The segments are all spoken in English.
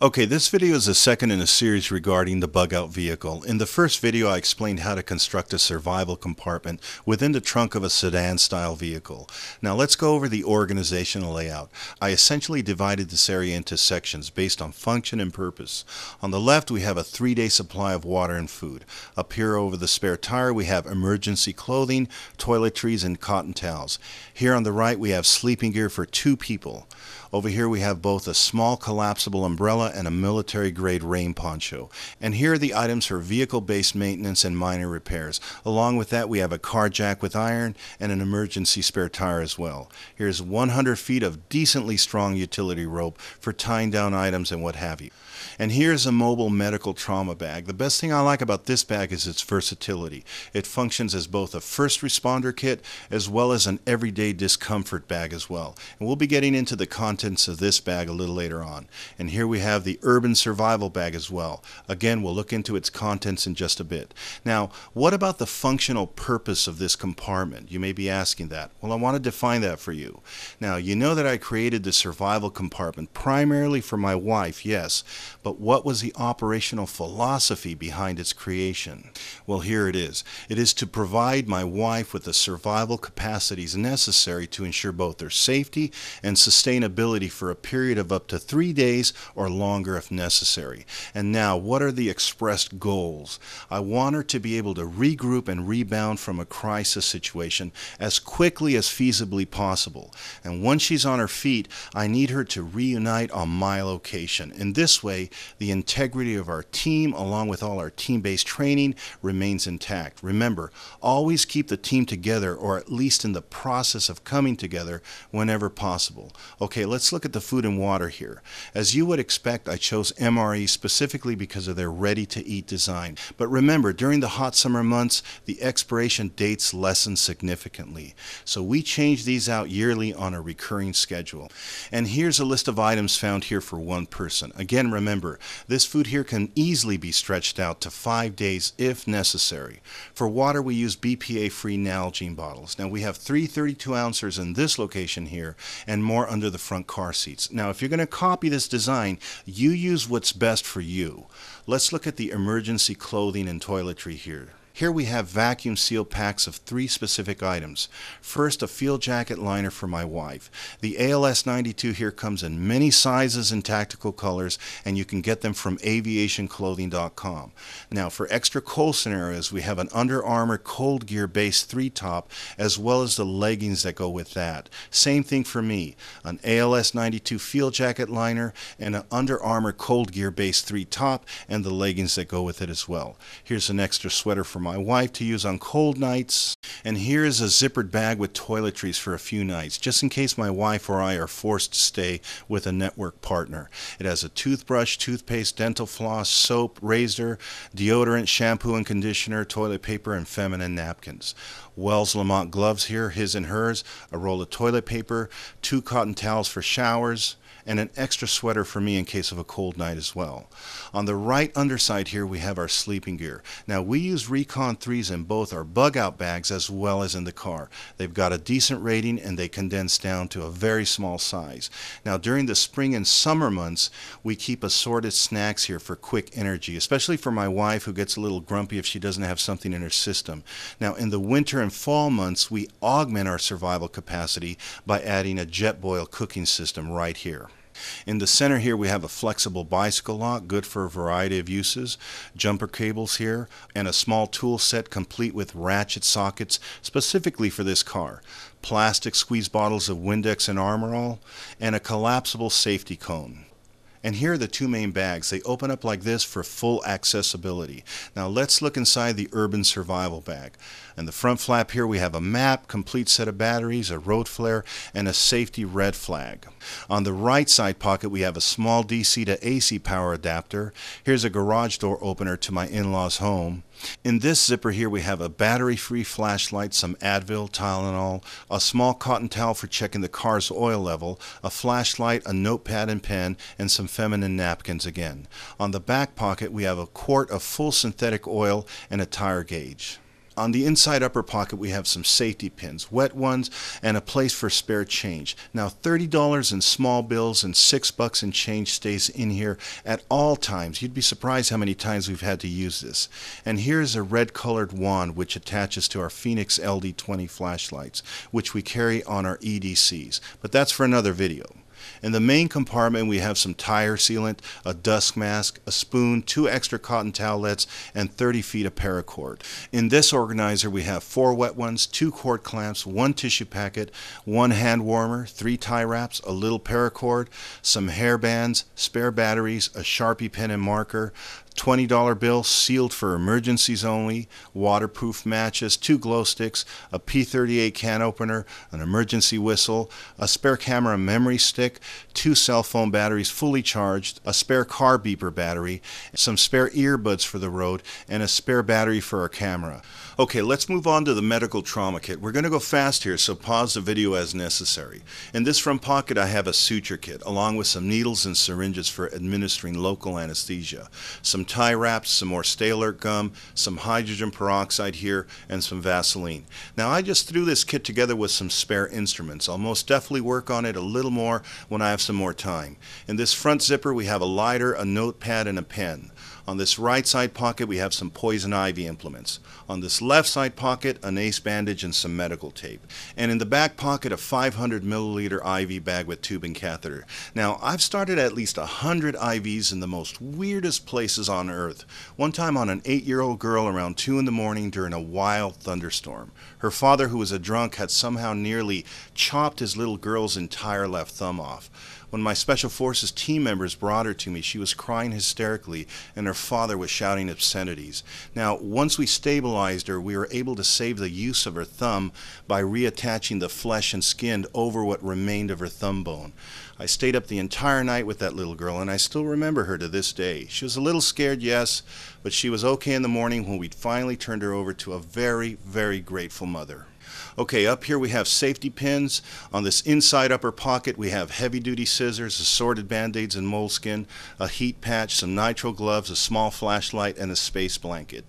Okay, this video is the second in a series regarding the bug out vehicle. In the first video I explained how to construct a survival compartment within the trunk of a sedan style vehicle. Now let's go over the organizational layout. I essentially divided this area into sections based on function and purpose. On the left we have a three day supply of water and food. Up here over the spare tire we have emergency clothing, toiletries and cotton towels. Here on the right we have sleeping gear for two people. Over here we have both a small collapsible umbrella and a military grade rain poncho. And here are the items for vehicle based maintenance and minor repairs. Along with that we have a car jack with iron and an emergency spare tire as well. Here's 100 feet of decently strong utility rope for tying down items and what have you. And here's a mobile medical trauma bag. The best thing I like about this bag is its versatility. It functions as both a first responder kit as well as an everyday discomfort bag as well. And we'll be getting into the contents of this bag a little later on. And here we have the urban survival bag as well. Again, we'll look into its contents in just a bit. Now, what about the functional purpose of this compartment? You may be asking that. Well, I want to define that for you. Now, you know that I created the survival compartment primarily for my wife, yes, but what was the operational philosophy behind its creation? Well, here it is. It is to provide my wife with the survival capacities necessary to ensure both their safety and sustainability for a period of up to three days or longer if necessary. And now, what are the expressed goals? I want her to be able to regroup and rebound from a crisis situation as quickly as feasibly possible. And once she's on her feet, I need her to reunite on my location. In this way, the integrity of our team, along with all our team based training, remains intact. Remember, always keep the team together, or at least in the process of coming together whenever possible. Okay, let's look at the food and water here. As you would expect, I chose MRE specifically because of their ready to eat design. But remember, during the hot summer months, the expiration dates lessen significantly. So we change these out yearly on a recurring schedule. And here's a list of items found here for one person. Again, remember, Remember, this food here can easily be stretched out to five days if necessary. For water, we use BPA-free Nalgene bottles. Now, we have three 32 ounces in this location here and more under the front car seats. Now, if you're going to copy this design, you use what's best for you. Let's look at the emergency clothing and toiletry here. Here we have vacuum seal packs of three specific items. First, a field jacket liner for my wife. The ALS 92 here comes in many sizes and tactical colors, and you can get them from aviationclothing.com. Now, for extra cold scenarios, we have an Under Armour Cold Gear Base 3 top, as well as the leggings that go with that. Same thing for me an ALS 92 field jacket liner and an Under Armour Cold Gear Base 3 top, and the leggings that go with it as well. Here's an extra sweater for my wife to use on cold nights. And here is a zippered bag with toiletries for a few nights, just in case my wife or I are forced to stay with a network partner. It has a toothbrush, toothpaste, dental floss, soap, razor, deodorant, shampoo and conditioner, toilet paper, and feminine napkins. Wells Lamont gloves here, his and hers, a roll of toilet paper, two cotton towels for showers, and an extra sweater for me in case of a cold night as well. On the right underside here we have our sleeping gear. Now we use Recon 3s in both our bug out bags as well as in the car. They've got a decent rating and they condense down to a very small size. Now during the spring and summer months we keep assorted snacks here for quick energy, especially for my wife who gets a little grumpy if she doesn't have something in her system. Now in the winter and fall months we augment our survival capacity by adding a Jetboil cooking system right here. In the center here we have a flexible bicycle lock, good for a variety of uses, jumper cables here, and a small tool set complete with ratchet sockets specifically for this car, plastic squeeze bottles of Windex and Armorall, and a collapsible safety cone. And here are the two main bags. They open up like this for full accessibility. Now let's look inside the Urban Survival bag. In the front flap here we have a map, complete set of batteries, a road flare, and a safety red flag. On the right side pocket we have a small DC to AC power adapter. Here's a garage door opener to my in-laws home. In this zipper here we have a battery-free flashlight, some Advil, Tylenol, a small cotton towel for checking the car's oil level, a flashlight, a notepad and pen, and some feminine napkins again. On the back pocket we have a quart of full synthetic oil and a tire gauge. On the inside upper pocket, we have some safety pins, wet ones, and a place for spare change. Now, $30 in small bills and 6 bucks in change stays in here at all times. You'd be surprised how many times we've had to use this. And here's a red colored wand which attaches to our Fenix LD20 flashlights, which we carry on our EDCs. But that's for another video. In the main compartment, we have some tire sealant, a dust mask, a spoon, two extra cotton towelettes, and 30 feet of paracord. In this organizer, we have four wet ones, two cord clamps, one tissue packet, one hand warmer, three tie wraps, a little paracord, some hair bands, spare batteries, a Sharpie pen and marker, $20 bill sealed for emergencies only, waterproof matches, two glow sticks, a P38 can opener, an emergency whistle, a spare camera memory stick, two cell phone batteries fully charged, a spare car beeper battery, some spare earbuds for the road, and a spare battery for our camera. Okay, let's move on to the medical trauma kit. We're going to go fast here, so pause the video as necessary. In this front pocket, I have a suture kit, along with some needles and syringes for administering local anesthesia, some tie wraps, some more Stay Alert gum, some hydrogen peroxide here, and some Vaseline. Now, I just threw this kit together with some spare instruments. I'll most definitely work on it a little more when I have some more time. In this front zipper, we have a lighter, a notepad, and a pen. On this right side pocket, we have some poison ivy implements. On this left side pocket, an ace bandage and some medical tape. And in the back pocket, a 500 milliliter IV bag with tube and catheter. Now, I've started at least 100 IVs in the most weirdest places on earth. One time on an eight year old girl around 2 in the morning during a wild thunderstorm. Her father, who was a drunk, had somehow nearly chopped his little girl's entire left thumb off. When my Special Forces team members brought her to me, she was crying hysterically and her father was shouting obscenities. Now, once we stabilized her, we were able to save the use of her thumb by reattaching the flesh and skin over what remained of her thumb bone. I stayed up the entire night with that little girl, and I still remember her to this day. She was a little scared, yes, but she was okay in the morning when we finally turned her over to a very, very grateful mother. Okay, up here we have safety pins. On this inside upper pocket, we have heavy duty scissors, assorted band-aids and moleskin, a heat patch, some nitrile gloves, a small flashlight, and a space blanket.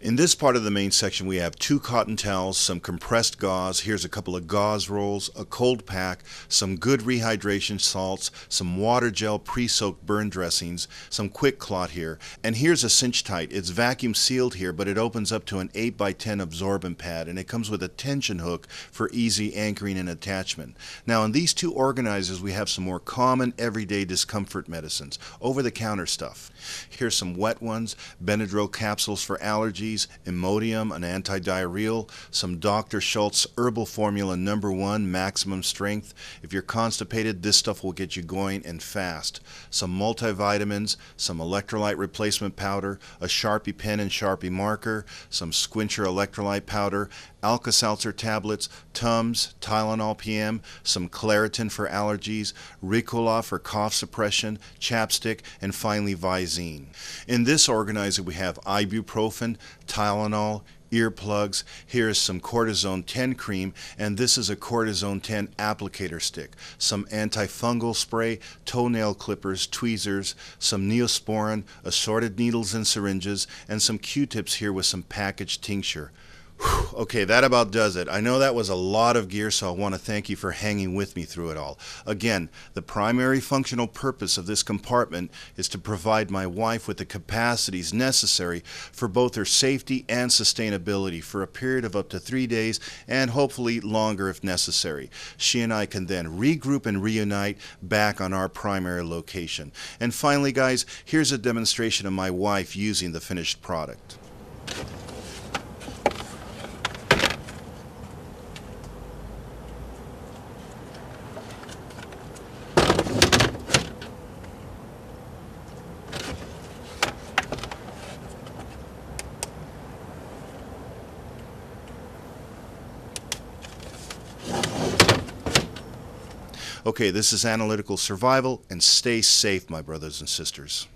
In this part of the main section, we have two cotton towels, some compressed gauze. Here's a couple of gauze rolls, a cold pack, some good rehydration salts, some Water-Jel pre-soaked burn dressings, some QuikClot here, and here's a cinch tight. It's vacuum sealed here, but it opens up to an 8 by 10 absorbent pad, and it comes with a tension hook for easy anchoring and attachment. Now, in these two organizers, we have some more common everyday discomfort medicines, over-the-counter stuff. Here's some wet ones, Benadryl capsules for allergies allergies, Imodium, an antidiarrheal, some Dr. Schulze herbal formula number one, maximum strength. If you're constipated, this stuff will get you going and fast. Some multivitamins, some electrolyte replacement powder, a Sharpie pen and Sharpie marker, some Squincher electrolyte powder, Alka-Seltzer tablets, Tums, Tylenol PM, some Claritin for allergies, Ricola for cough suppression, chapstick, and finally Visine. In this organizer we have ibuprofen, Tylenol, earplugs. Here's some cortisone 10 cream, and this is a cortisone 10 applicator stick. Some antifungal spray, toenail clippers, tweezers, some neosporin, assorted needles and syringes, and some Q-tips here with some packaged tincture. Okay, that about does it. I know that was a lot of gear, so I want to thank you for hanging with me through it all. Again, the primary functional purpose of this compartment is to provide my wife with the capacities necessary for both her safety and sustainability for a period of up to three days and hopefully longer if necessary. She and I can then regroup and reunite back on our primary location. And finally, guys, here's a demonstration of my wife using the finished product. Okay, this is analytical survival, and stay safe, my brothers and sisters.